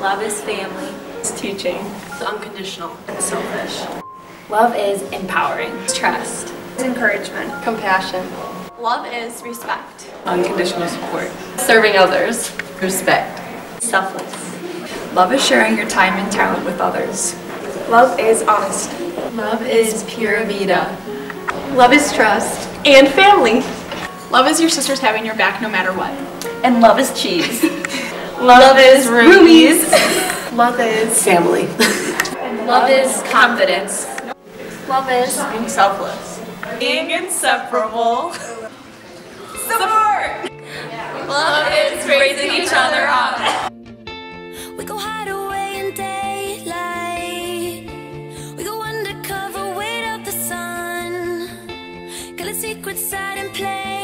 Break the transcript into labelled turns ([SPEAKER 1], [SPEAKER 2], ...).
[SPEAKER 1] Love is family.
[SPEAKER 2] It's teaching. It's
[SPEAKER 3] unconditional. It's selfish.
[SPEAKER 1] Love is empowering. It's trust.
[SPEAKER 2] It's encouragement.
[SPEAKER 3] Compassion.
[SPEAKER 2] Love is respect.
[SPEAKER 1] Unconditional support.
[SPEAKER 4] Serving others.
[SPEAKER 1] Respect. Selfless. Love is sharing your time and talent with others.
[SPEAKER 2] Love is honesty.
[SPEAKER 1] Love is pura vida.
[SPEAKER 2] Love is trust. And family. Love is your sisters having your back no matter what.
[SPEAKER 1] And love is cheese.
[SPEAKER 3] Love, love is roomies. roomies.
[SPEAKER 2] love is
[SPEAKER 3] family.
[SPEAKER 1] and love is confidence.
[SPEAKER 3] Love is being selfless.
[SPEAKER 1] Being
[SPEAKER 2] inseparable. Support.
[SPEAKER 1] Yeah. Love is raising each other up.
[SPEAKER 5] We go hide away in daylight. We go undercover, wait out the sun. Got a secret side and play.